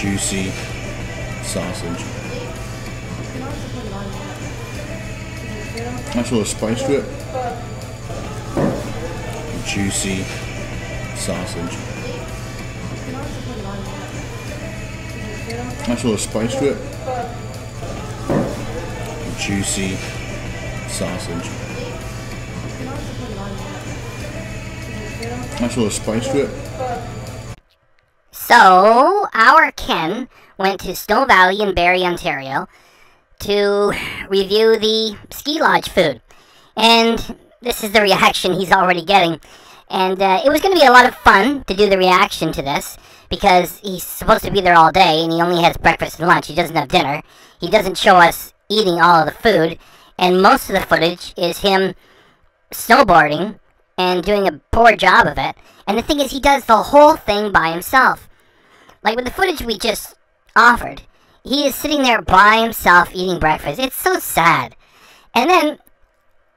juicy sausage. Nice little spice to it. Juicy sausage. Nice little spice to it. Juicy sausage. Nice little spice to it. So, our Ken went to Snow Valley in Barrie, Ontario to review the ski lodge food. And this is the reaction he's already getting. And uh, it was going to be a lot of fun to do the reaction to this because he's supposed to be there all day and he only has breakfast and lunch. He doesn't have dinner. He doesn't show us eating all of the food. And most of the footage is him snowboarding and doing a poor job of it. And the thing is, he does the whole thing by himself. Like with the footage we just offered, he is sitting there by himself eating breakfast. It's so sad. And then,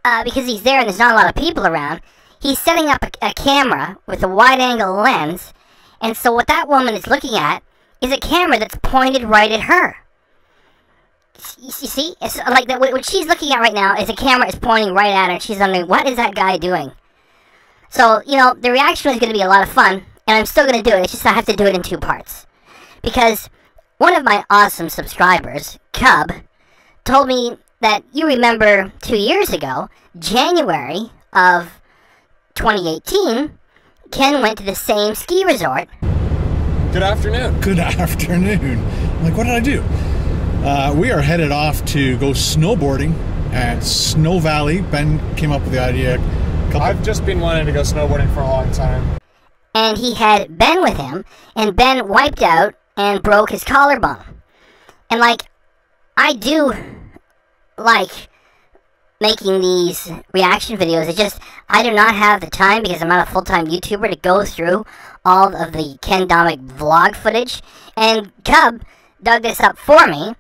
uh, because he's there and there's not a lot of people around, he's setting up a, a camera with a wide angle lens. And so, what that woman is looking at is a camera that's pointed right at her. You see? It's like that. What she's looking at right now is a camera is pointing right at her. She's wondering, what is that guy doing? So, you know, the reaction is going to be a lot of fun. And I'm still going to do it. It's just I have to do it in two parts. Because one of my awesome subscribers, Cub, told me that you remember two years ago, January of 2018, Ken went to the same ski resort. Good afternoon. Good afternoon. Like, what did I do? Uh, we are headed off to go snowboarding at Snow Valley. Ben came up with the idea. I've just been wanting to go snowboarding for a long time. And he had Ben with him, and Ben wiped out and broke his collarbone. And like, I do like making these reaction videos. It's just, I do not have the time because I'm not a full-time YouTuber to go through all of the Ken Domik vlog footage. And Cub dug this up for me.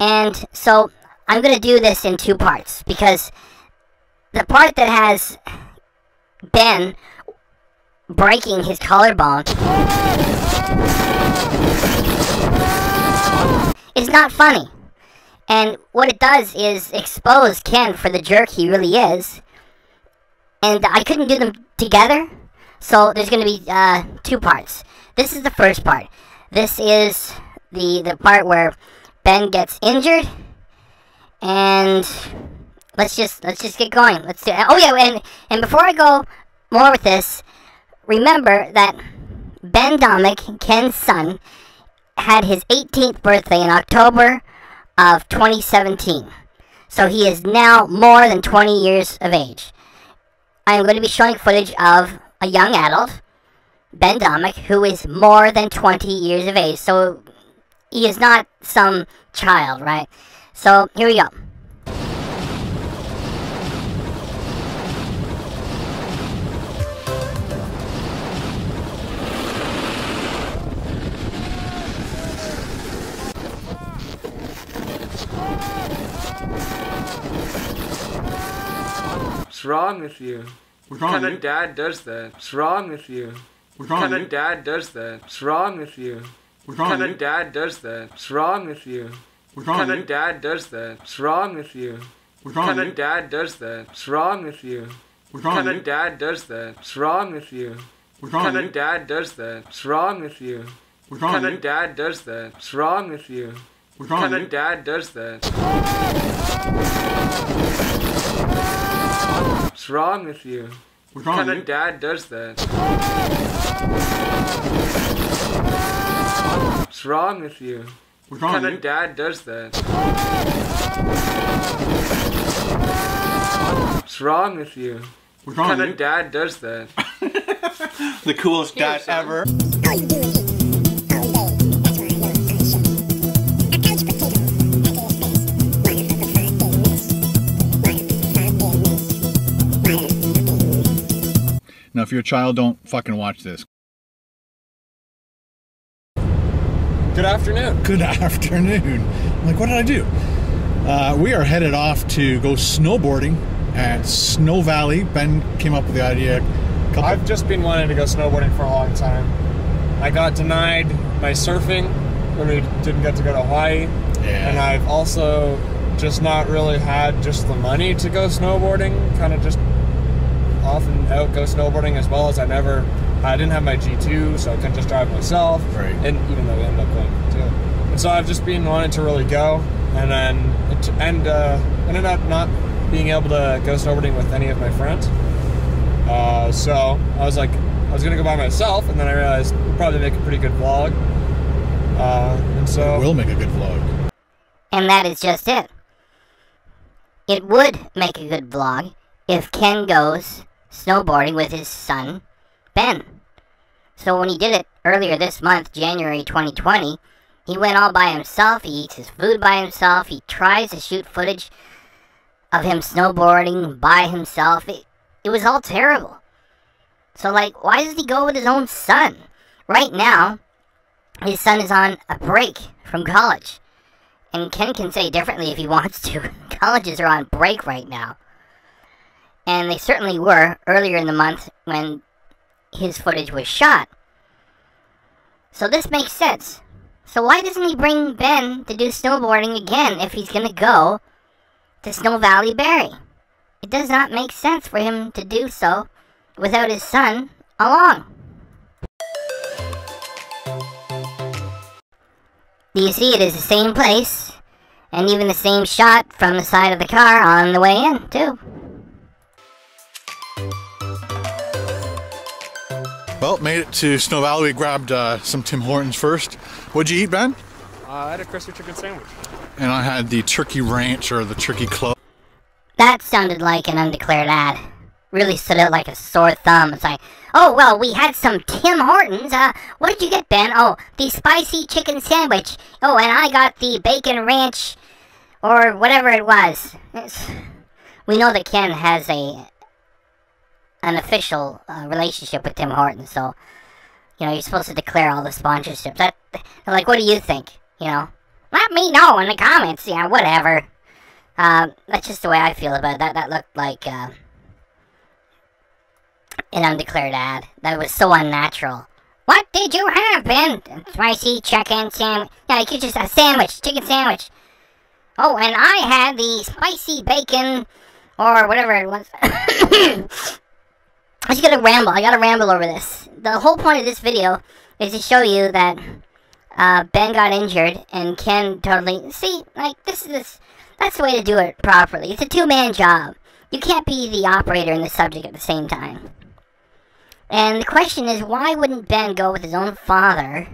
And so I'm going to do this in two parts because the part that has Ben breaking his collarbone is not funny. And what it does is expose Ken for the jerk he really is. And I couldn't do them together, so there's going to be uh, two parts. This is the first part. This is the the part where Ben gets injured, and let's just let's just get going. Let's do. Oh yeah, and and before I go more with this, remember that Ben Domik, Ken's son, had his 18th birthday in October of 2017. So he is now more than 20 years of age. I am going to be showing footage of a young adult, Ben Domik, who is more than 20 years of age. So he is not some child, right? So here we go. What's wrong with you? What's What wrong kind with of dad does that? What's wrong with you? What's What wrong kind with of dad does that? What's wrong with you? What's What wrong kind with of dad does that? What's wrong with you? What's What wrong kind with of dad does that? What's wrong with you? What's What wrong kind with of dad does that? What's wrong with you? What's What wrong kind with of dad does that? What's wrong with you? What's What wrong kind with of dad does that? What's wrong with you? What's What wrong kind with of dad does that? What's wrong with you? What's What wrong kind with of dad does that? What's wrong with you? What's What kind with of dad does that? What's wrong with you? What's What kind with of dad does that? What's wrong with you? What's What kind with of dad does that? The coolest dad son. ever. If you're a child, don't fucking watch this. Good afternoon. Good afternoon. I'm like, what did I do? Uh, we are headed off to go snowboarding at Snow Valley. Ben came up with the idea. a Couple, I've just been wanting to go snowboarding for a long time. I got denied my surfing when we didn't get to go to Hawaii. Yeah. And I've also just not really had just the money to go snowboarding. Kind of just often out go snowboarding as well as I never. I didn't have my G2, so I couldn't just drive myself. Right. And even though we ended up going too. And so I've just been wanting to really go, and then it, and uh, ended up not being able to go snowboarding with any of my friends. Uh, so I was like, I was gonna go by myself, and then I realized we'd probably make a pretty good vlog. Uh, and so We'll make a good vlog. And that is just it. It would make a good vlog if Ken goes snowboarding with his son, Ben. So when he did it earlier this month, January 2020, he went all by himself, he eats his food by himself, he tries to shoot footage of him snowboarding by himself. It, it was all terrible. So, like, why does he go with his own son? Right now, his son is on a break from college. And Ken can say differently if he wants to. Colleges are on break right now. And they certainly were earlier in the month when his footage was shot. So this makes sense. So why doesn't he bring Ben to do snowboarding again if he's going to go to Snow Valley Barrie? It does not make sense for him to do so without his son along. Do you see it is the same place and even the same shot from the side of the car on the way in, too. Well, made it to Snow Valley. We grabbed uh, some Tim Hortons first. What'd you eat, Ben? uh, I had a crispy chicken sandwich. And I had the turkey ranch or the turkey club. That sounded like an undeclared ad. Really stood out like a sore thumb. It's like, oh, well, we had some Tim Hortons. Uh, what did you get, Ben? Oh, the spicy chicken sandwich. Oh, and I got the bacon ranch or whatever it was. It's, we know that Ken has a an official uh, relationship with Tim Hortons, so you know you're supposed to declare all the sponsorships. That, like, what do you think? You know, let me know in the comments. Yeah, whatever. Uh, that's just the way I feel about it. That. That looked like uh, an undeclared ad. That was so unnatural. What did you have, Ben? Spicy chicken sandwich. Yeah, you could just a sandwich, chicken sandwich. Oh, and I had the spicy bacon, or whatever it was. I just gotta ramble. I gotta ramble over this. The whole point of this video is to show you that uh, Ben got injured and Ken totally see like this is that's the way to do it properly. It's a two-man job. You can't be the operator and the subject at the same time. And the question is, why wouldn't Ben go with his own father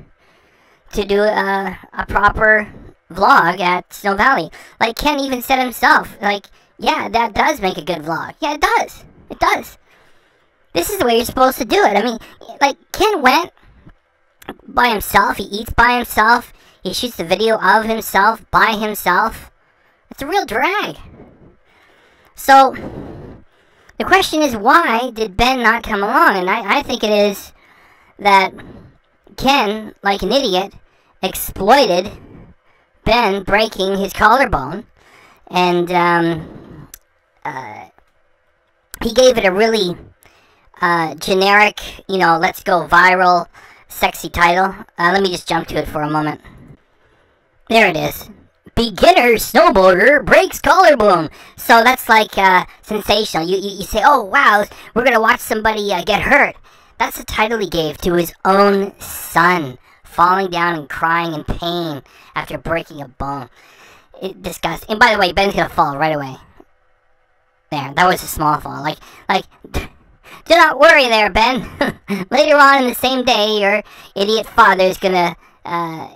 to do a, a proper vlog at Snow Valley? Like Ken even said himself, like, yeah, that does make a good vlog. Yeah, it does. It does. This is the way you're supposed to do it. I mean, like, Ken went by himself. He eats by himself. He shoots the video of himself by himself. It's a real drag. So, the question is, why did Ben not come along? And I, I think it is that Ken, like an idiot, exploited Ben breaking his collarbone. And um, uh, he gave it a really uh, generic, you know, let's go viral, sexy title. Uh, let me just jump to it for a moment. There it is. Beginner snowboarder breaks collarbone. So that's like uh, sensational. You, you, you say, oh wow, we're gonna watch somebody uh, get hurt. That's the title he gave to his own son, falling down and crying in pain after breaking a bone. It, disgusting. And by the way, Ben's gonna fall right away. There, that was a small fall. Like, like. Do not worry there, Ben. Later on in the same day, your idiot father is gonna uh,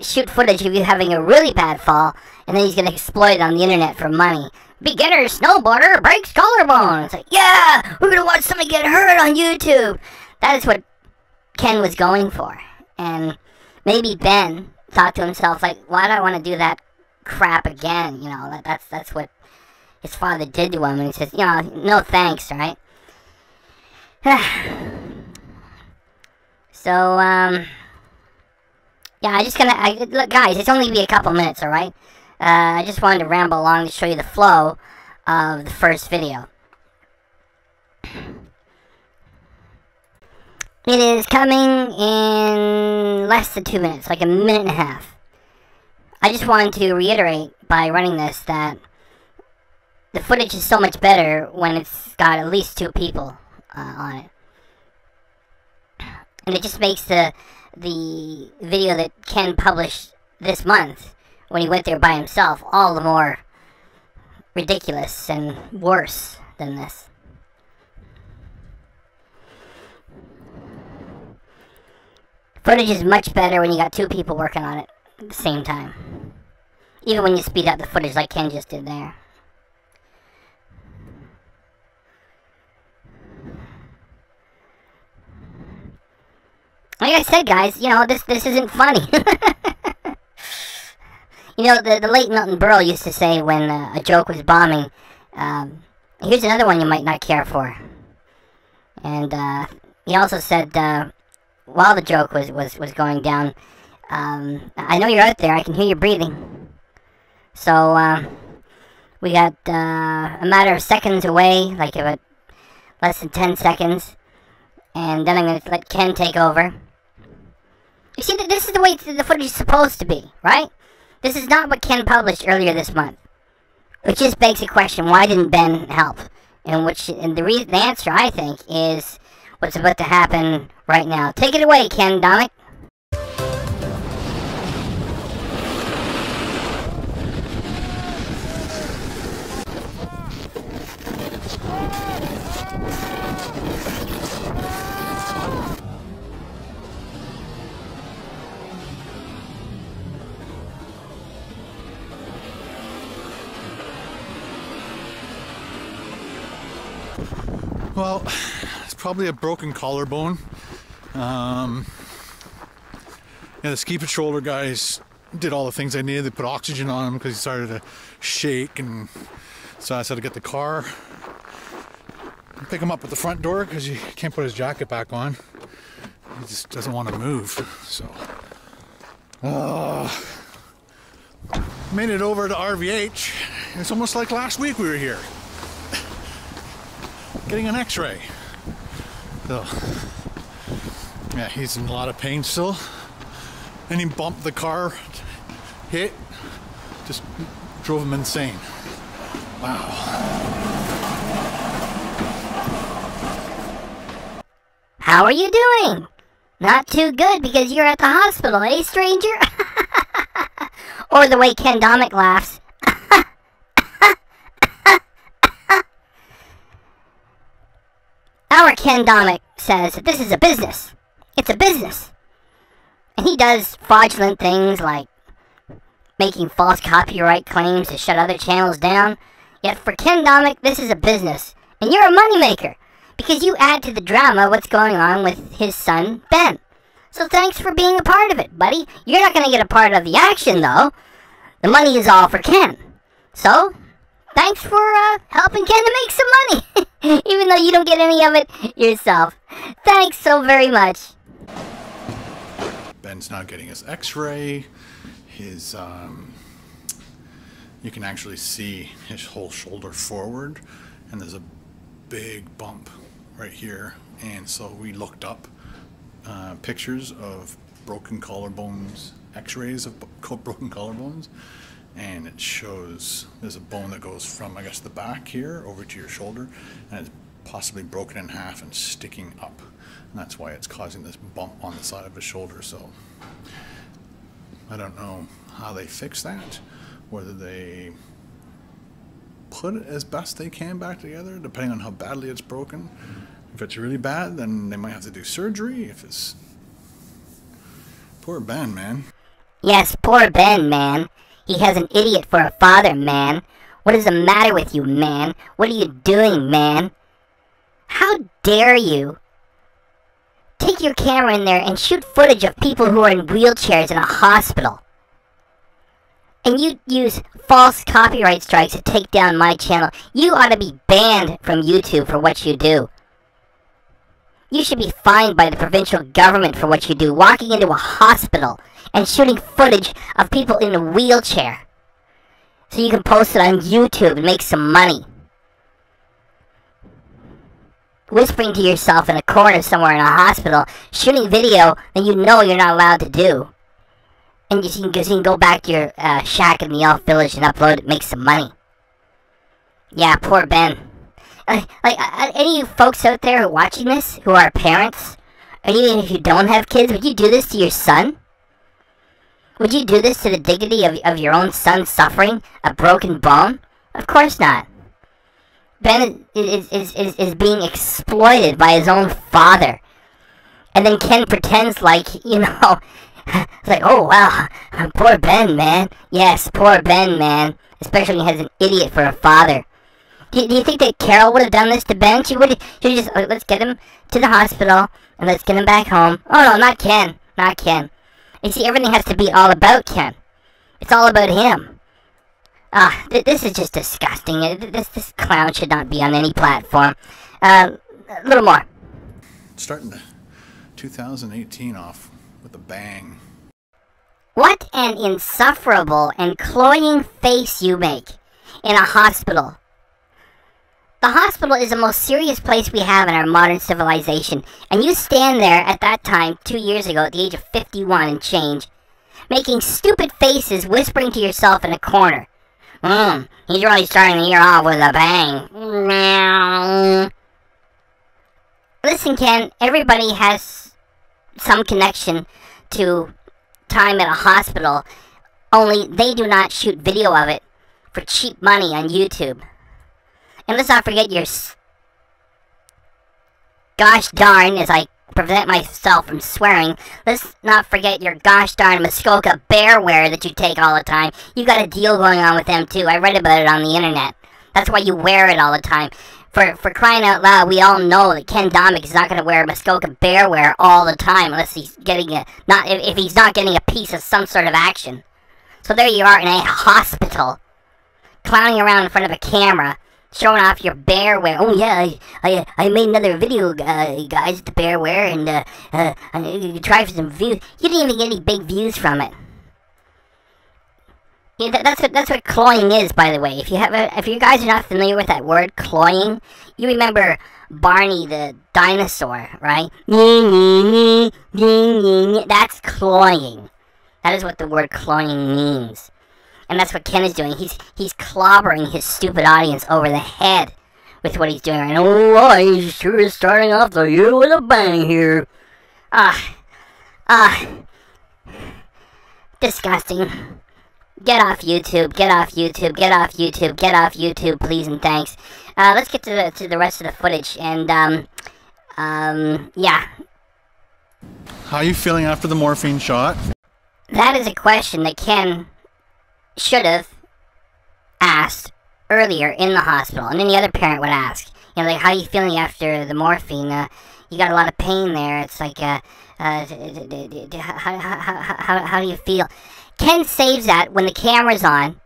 shoot footage of you having a really bad fall, and then he's gonna exploit it on the internet for money. Beginner snowboarder breaks collarbone. It's like, yeah, we're gonna watch somebody get hurt on YouTube. That is what Ken was going for, and maybe Ben thought to himself, like, why do I want to do that crap again? You know, that, that's that's what his father did to him, and he says, you know, no thanks, right? so, um, yeah, I just gonna, I, look, guys, it's only be a couple minutes, alright? Uh, I just wanted to ramble along to show you the flow of the first video. It is coming in less than two minutes, like a minute and a half. I just wanted to reiterate by running this that the footage is so much better when it's got at least two people uh, on it. And it just makes the the video that Ken published this month when he went there by himself all the more ridiculous and worse than this. Footage is much better when you got two people working on it at the same time. Even when you speed up the footage like Ken just did there. Like I said, guys, you know, this this isn't funny. you know, the, the late Milton Berle used to say when uh, a joke was bombing, um, here's another one you might not care for. And uh, he also said, uh, while the joke was, was, was going down, um, I know you're out there, I can hear you breathing. So, uh, we got uh, a matter of seconds away, like about less than 10 seconds. And then I'm going to let Ken take over. You see, this is the way the footage is supposed to be, right? This is not what Ken published earlier this month. Which just begs the question, why didn't Ben help? And which, and the reason, the answer, I think, is what's about to happen right now. Take it away, Ken Domik. Well, it's probably a broken collarbone. Um, yeah, the ski patroller guys did all the things I needed. They put oxygen on him because he started to shake, and so I had to get the car, pick him up at the front door because he can't put his jacket back on. He just doesn't want to move. So, made it over to RVH. It's almost like last week we were here getting an x-ray. So, yeah, he's in a lot of pain still. And he bumped the car, hit, just drove him insane. Wow. How are you doing? Not too good because you're at the hospital, eh, stranger? or the way Ken Domik laughs. Our Ken Domik says that this is a business. It's a business. And he does fraudulent things like making false copyright claims to shut other channels down. Yet for Ken Domik, this is a business. And you're a moneymaker because you add to the drama what's going on with his son, Ben. So thanks for being a part of it, buddy. You're not going to get a part of the action, though. The money is all for Ken. So, thanks for uh, helping Ken to make some money, even though you don't get any of it yourself. Thanks so very much. Ben's not getting his X-ray. His um, you can actually see his whole shoulder forward, and there's a big bump right here. And so we looked up uh, pictures of broken collarbones, X-rays of broken collarbones, and it shows there's a bone that goes from I guess the back here over to your shoulder and it's possibly broken in half and sticking up. And that's why it's causing this bump on the side of his shoulder. So I don't know how they fix that whether they put it as best they can back together depending on how badly it's broken. If it's really bad then they might have to do surgery if it's poor Ben man. Yes, poor Ben, man. He has an idiot for a father, man. What is the matter with you, man? What are you doing, man? How dare you? Take your camera in there and shoot footage of people who are in wheelchairs in a hospital. And you use false copyright strikes to take down my channel. You ought to be banned from YouTube for what you do. You should be fined by the provincial government for what you do, walking into a hospital and shooting footage of people in a wheelchair. So you can post it on YouTube and make some money. whispering to yourself in a corner somewhere in a hospital, shooting video that you know you're not allowed to do. And you can, you can go back to your uh, shack in the elf village and upload it, and make some money. Yeah, poor Ben. Like, uh, any folks out there watching this who are parents, or even if you don't have kids, would you do this to your son? Would you do this to the dignity of, of your own son suffering a broken bone? Of course not. Ben is, is, is, is being exploited by his own father. And then Ken pretends like, you know, it's like, oh wow, poor Ben, man. Yes, poor Ben, man. Especially when he has an idiot for a father. Do, do you think that Carol would have done this to Ben? She would she just, oh, let's get him to the hospital, and let's get him back home. Oh no, not Ken. Not Ken. You see, everything has to be all about Ken. It's all about him. Ah, th this is just disgusting. This this clown should not be on any platform. Uh, a little more. Starting 2018 off with a bang. What an insufferable and cloying face you make in a hospital. The hospital is the most serious place we have in our modern civilization, and you stand there at that time, two years ago, at the age of 51 and change, making stupid faces, whispering to yourself in a corner. Hmm, he's really starting the year off with a bang. Listen, Ken, everybody has some connection to time at a hospital, only they do not shoot video of it for cheap money on YouTube. And let's not forget your gosh darn, as I prevent myself from swearing, let's not forget your gosh darn Muskoka bearware that you take all the time. You got a deal going on with them too. I read about it on the internet. That's why you wear it all the time. For for crying out loud, we all know that Ken Domik is not going to wear Muskoka bearware all the time unless he's getting a not if, if he's not getting a piece of some sort of action. So there you are in a hospital, clowning around in front of a camera showing off your bearwear. Oh yeah, I, I, I made another video, uh, guys, the bearwear, and uh, uh, I try for some views. You didn't even get any big views from it. Yeah, that, that's what that's what cloying is, by the way. If you have, a, if you guys are not familiar with that word, cloying, you remember Barney the dinosaur, right? That's cloying. That is what the word cloying means. And that's what Ken is doing. He's he's clobbering his stupid audience over the head with what he's doing. And oh, he's sure is starting off the year with a bang here. Ah, ah, disgusting. Get off YouTube. Get off YouTube. Get off YouTube. Get off YouTube, please and thanks. Uh, let's get to the to the rest of the footage. And um, um, yeah. How are you feeling after the morphine shot? That is a question that Ken should have asked earlier in the hospital, and any other parent would ask, you know, like, how are you feeling after the morphine? Uh, you got a lot of pain there. It's like, uh, uh, how, how, how, how do you feel? Ken saves that when the camera's on,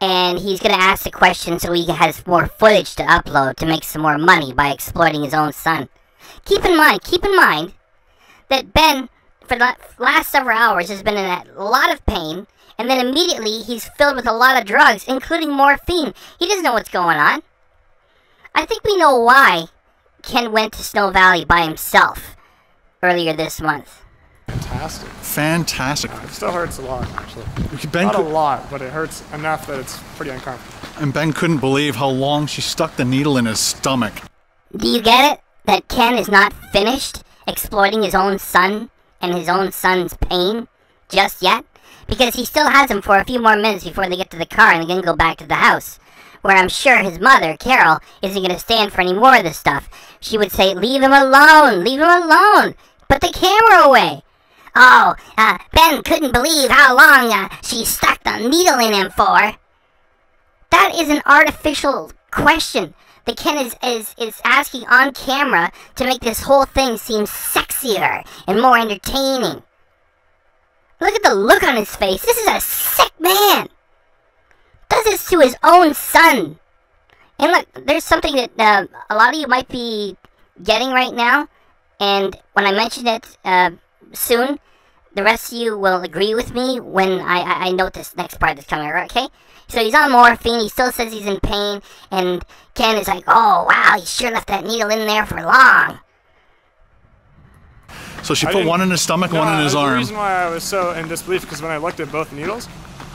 and he's going to ask the question so he has more footage to upload to make some more money by exploiting his own son. Keep in mind, keep in mind that Ben, for the last several hours, has been in a lot of pain and then immediately he's filled with a lot of drugs, including morphine. He doesn't know what's going on. I think we know why Ken went to Snow Valley by himself earlier this month. Fantastic. Fantastic. It still hurts a lot, actually. Ben Not a lot, but it hurts enough that it's pretty uncomfortable. and Ben couldn't believe how long she stuck the needle in his stomach. Do you get it? That Ken is not finished exploiting his own son and his own son's pain just yet? Because he still has him for a few more minutes before they get to the car and then go back to the house. Where I'm sure his mother, Carol, isn't going to stand for any more of this stuff. She would say, Leave him alone! Leave him alone! Put the camera away! Oh, uh, Ben couldn't believe how long uh, she stuck the needle in him for. That is an artificial question that Ken is, is, is asking on camera to make this whole thing seem sexier and more entertaining. Look at the look on his face. This is a sick man. Does this to his own son. And look, there's something that uh, a lot of you might be getting right now. And when I mention it uh, soon, the rest of you will agree with me when I, I, I note this next part that's coming, okay? So he's on morphine, he still says he's in pain, and Ken is like, oh, wow, he sure left that needle in there for long. So she I put one in his stomach, No, one in his arm. the arm. reason why I was so in disbelief because when I looked at both needles,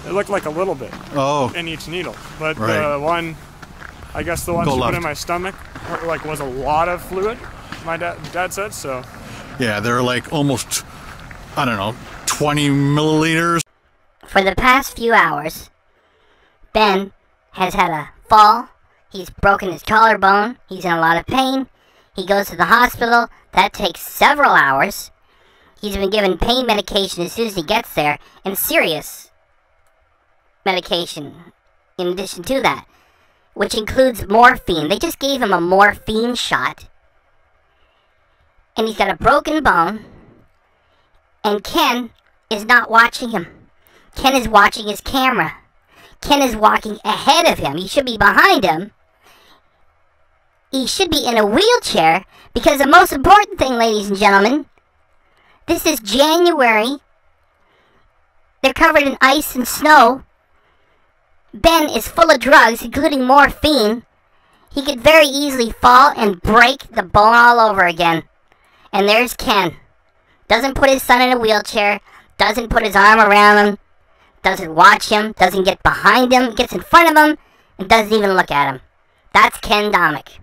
it looked like a little bit Oh, in each needle. But Right. the one, I guess the one Go she left. put in my stomach, like was a lot of fluid. My dad, dad said so. yeah, they're like almost, I don't know, 20 milliliters. For the past few hours, Ben has had a fall. He's broken his collarbone. He's in a lot of pain. He goes to the hospital. That takes several hours. He's been given pain medication as soon as he gets there, and serious medication in addition to that, which includes morphine. They just gave him a morphine shot. And he's got a broken bone. And Ken is not watching him. Ken is watching his camera. Ken is walking ahead of him. He should be behind him. He should be in a wheelchair because the most important thing, ladies and gentlemen, this is January. They're covered in ice and snow. Ben is full of drugs, including morphine. He could very easily fall and break the bone all over again. And there's Ken. Doesn't put his son in a wheelchair, doesn't put his arm around him, doesn't watch him, doesn't get behind him, gets in front of him, and doesn't even look at him. That's Ken Domik.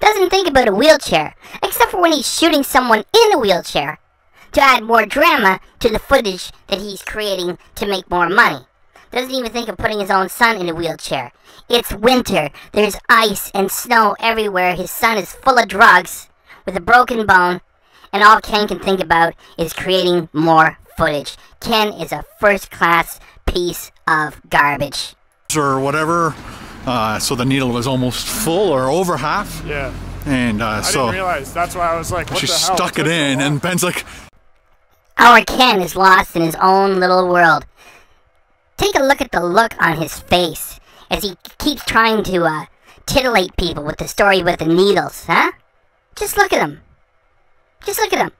Doesn't think about a wheelchair, except for when he's shooting someone in a wheelchair to add more drama to the footage that he's creating to make more money. Doesn't even think of putting his own son in a wheelchair. It's winter. There's ice and snow everywhere. His son is full of drugs with a broken bone, and all Ken can think about is creating more footage. Ken is a first class piece of garbage. or whatever. Uh, so the needle was almost full or over half. Yeah. And uh, I so didn't realize. That's why I was like, what she the hell? stuck it What's in, and Ben's like, Our Ken is lost in his own little world. Take a look at the look on his face as he keeps trying to uh, titillate people with the story with the needles, huh? Just look at him. Just look at him.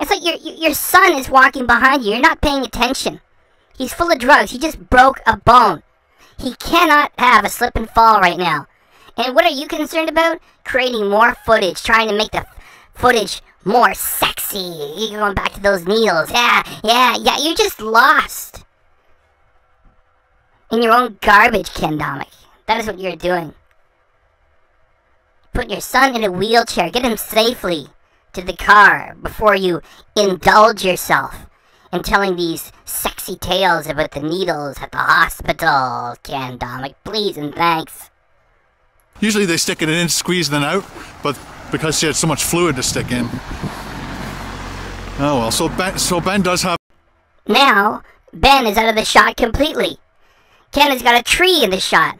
It's like your your your son is walking behind you. You're not paying attention. He's full of drugs. He just broke a bone. He cannot have a slip and fall right now. And what are you concerned about? Creating more footage, trying to make the footage more sexy. You're going back to those needles. Yeah, yeah, yeah. You're just lost in your own garbage, Ken Domik. That is what you're doing. Put your son in a wheelchair. Get him safely to the car before you indulge yourself in telling these sexy tales about the needles at the hospital, Ken Domik. Please and thanks. usually they stick it in, squeeze it out, but because she had so much fluid to stick in. Oh well, so Ben, so Ben does have Now, Ben is out of the shot completely. Ken has got a tree in the shot.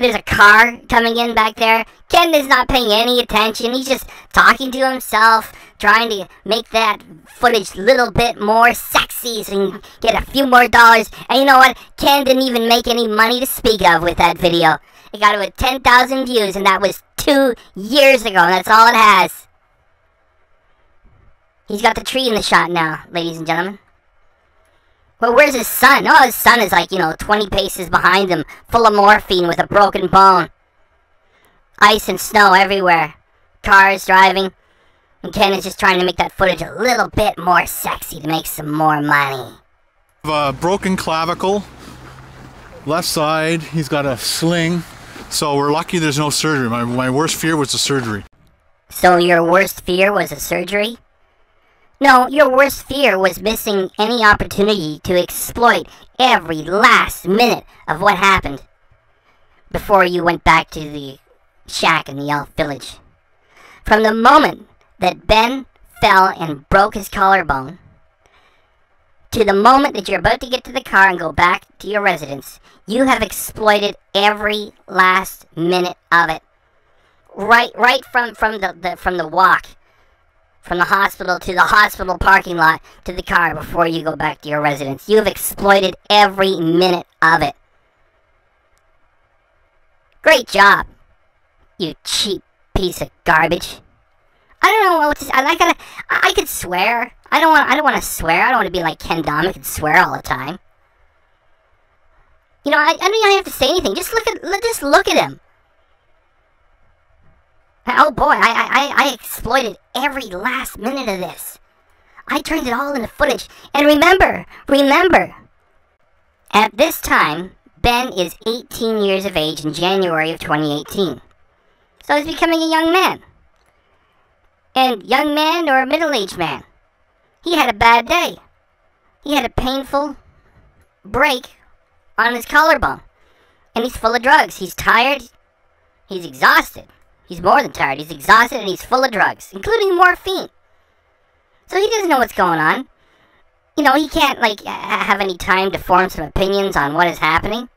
There's a car coming in back there. Ken is not paying any attention. He's just talking to himself, trying to make that footage a little bit more sexy so he can get a few more dollars. And you know what? Ken didn't even make any money to speak of with that video. It got to 10,000 views, and that was two years ago. That's all it has. He's got the tree in the shot now, ladies and gentlemen. Well, where's his son? Oh, his son is like, you know, 20 paces behind him, full of morphine with a broken bone. Ice and snow everywhere. Cars driving. And Ken is just trying to make that footage a little bit more sexy to make some more money. a broken clavicle, left side. He's got a sling, so we're lucky there's no surgery. My my worst fear was the surgery. So your worst fear was a surgery? No, your worst fear was missing any opportunity to exploit every last minute of what happened before you went back to the shack in the elf village. From the moment that Ben fell and broke his collarbone to the moment that you're about to get to the car and go back to your residence, you have exploited every last minute of it right right from from the, the from the walk from the hospital to the hospital parking lot to the car before you go back to your residence. You have exploited every minute of it. Great job, you cheap piece of garbage. I don't know what to say. I gotta. I, I could swear. I don't want. I don't want to swear. I don't want to be like Ken Domik and swear all the time. You know, I, I don't even have to say anything. Just look at. Just look at him. Oh boy, I, I, I exploited every last minute of this. I turned it all into footage. And remember, remember, at this time, Ben is 18 years of age in January of 2018. So he's becoming a young man. And young man or a middle-aged man. He had a bad day. He had a painful break on his collarbone. And he's full of drugs. He's tired. He's exhausted. He's more than tired. He's exhausted and he's full of drugs, including morphine. So he doesn't know what's going on. You know, he can't, like, have any time to form some opinions on what is happening.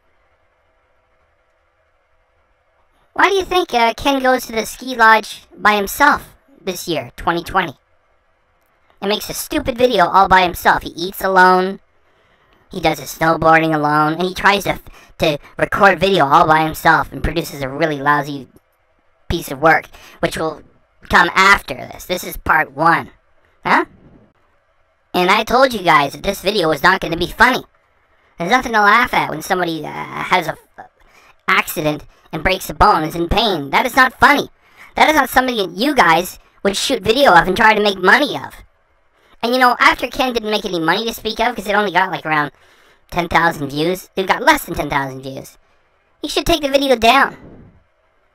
Why do you think uh, Ken goes to the ski lodge by himself this year, 2020? And makes a stupid video all by himself. He eats alone. He does his snowboarding alone. And he tries to, to record video all by himself and produces a really lousy piece of work, which will come after this. This is part one. Huh? And I told you guys that this video was not going to be funny. There's nothing to laugh at when somebody uh, has a accident and breaks a bone, and is in pain. That is not funny. That is not something that you guys would shoot video of and try to make money of. And you know, after Ken didn't make any money to speak of, because it only got like around 10,000 views, it got less than 10,000 views, You should take the video down.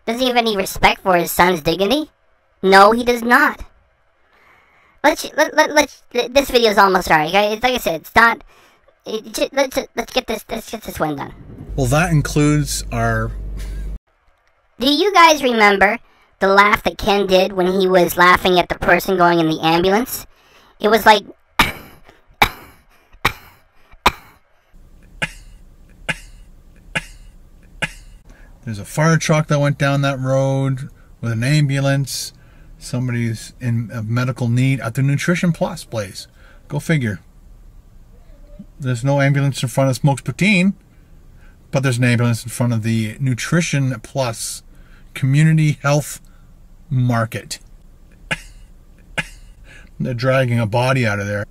Does he have any respect for his son's dignity? No, he does not. Let's let, let let's this video is almost alright. Okay? like I said, it's not. It, let's let's get this let's get this one done. Well, that includes our. Do you guys remember the laugh that Ken did when he was laughing at the person going in the ambulance? It was like There's a fire truck that went down that road with an ambulance. Somebody's in medical need at the Nutrition Plus place. Go figure. There's no ambulance in front of Smokes Poutine, but there's an ambulance in front of the Nutrition Plus Community Health Market. They're dragging a body out of there.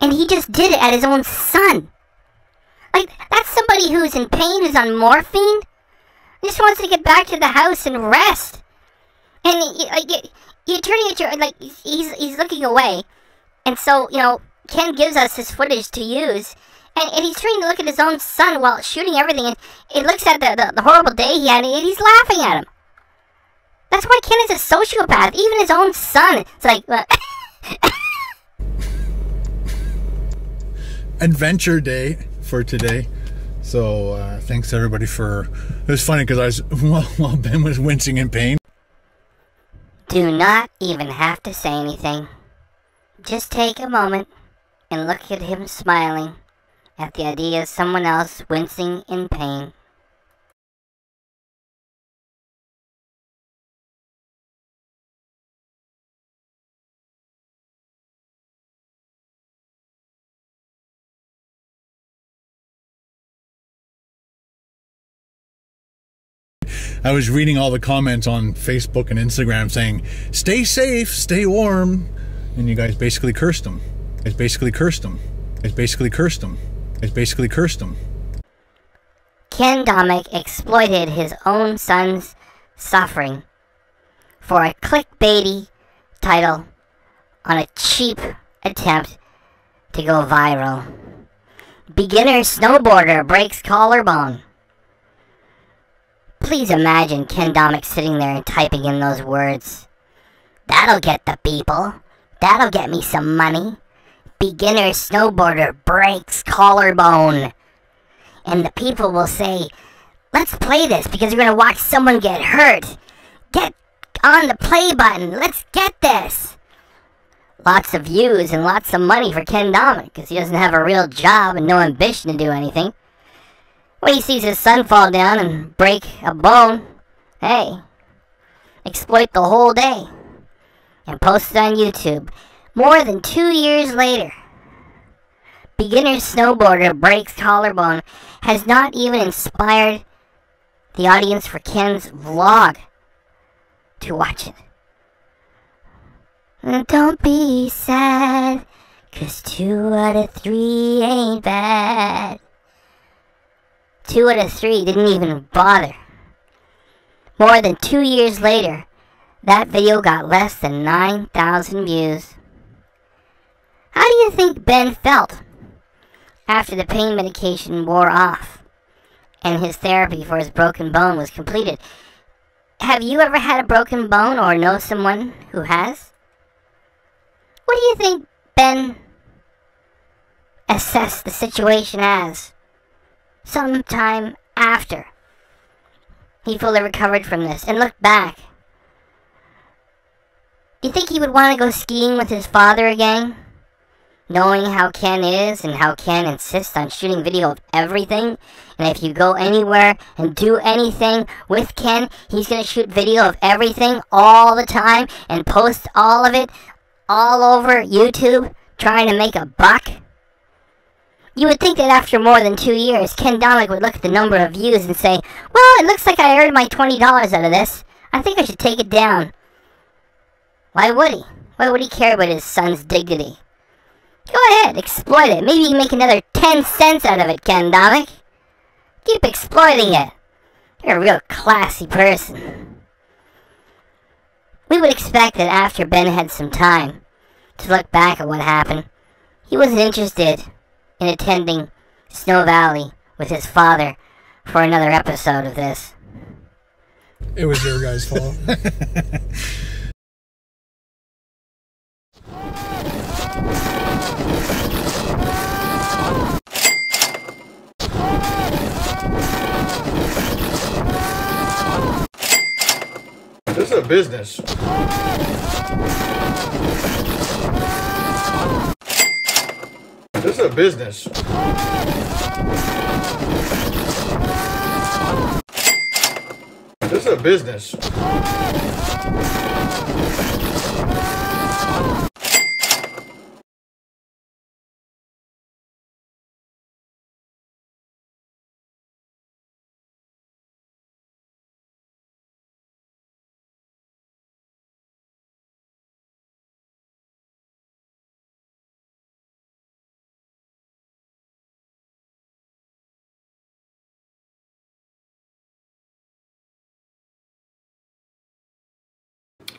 And he just did it at his own son. Like, that's somebody who's in pain, who's on morphine, just wants to get back to the house and rest. And like, you're turning at your, like, he's, he's looking away. And so, you know, Ken gives us his footage to use. And, and he's trying to look at his own son while shooting everything. And he looks at the, the, the horrible day he had, and he's laughing at him. That's why Ken is a sociopath. Even his own son. It's like, Adventure Day for today. So uh, thanks everybody for. It was funny because I was while, while Ben was wincing in pain. Do not even have to say anything. Just take a moment and look at him smiling at the idea of someone else wincing in pain. I was reading all the comments on Facebook and Instagram saying, stay safe, stay warm. And you guys basically cursed them. It's basically cursed them. It's basically cursed them. It's basically cursed them. Ken Domik exploited his own son's suffering for a clickbaity title on a cheap attempt to go viral. Beginner snowboarder breaks collarbone. Please imagine Ken Domik sitting there and typing in those words. That'll get the people. That'll get me some money. Beginner snowboarder breaks collarbone. And the people will say, let's play this because we're going to watch someone get hurt. Get on the play button. Let's get this. Lots of views and lots of money for Ken Domik because he doesn't have a real job and no ambition to do anything. When he sees his son fall down and break a bone, hey, exploit the whole day and post it on YouTube. More than two years later, beginner snowboarder breaks collarbone has not even inspired the audience for Ken's vlog to watch it. Don't be sad, cause two out of three ain't bad. Two out of three didn't even bother. More than two years later, that video got less than 9,000 views. How do you think Ben felt after the pain medication wore off and his therapy for his broken bone was completed? Have you ever had a broken bone or know someone who has? What do you think Ben assessed the situation as sometime after he fully recovered from this and looked back? Do you think he would want to go skiing with his father again? Knowing how Ken is and how Ken insists on shooting video of everything, and if you go anywhere and do anything with Ken, he's gonna shoot video of everything all the time and post all of it all over YouTube trying to make a buck? You would think that after more than two years, Ken Domik would look at the number of views and say, Well, it looks like I earned my $20 out of this. I think I should take it down. Why would he? Why would he care about his son's dignity? Go ahead, exploit it. Maybe you can make another 10 cents out of it, Ken Domik. Keep exploiting it. You're a real classy person. We would expect that after Ben had some time to look back at what happened, he wasn't interested in attending Snow Valley with his father for another episode of this. It was your guys' fault. This is a business. This is a business. This is a business.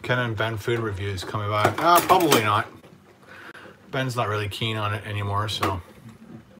Ken and Ben food reviews coming back. Uh, probably not. Ben's not really keen on it anymore, so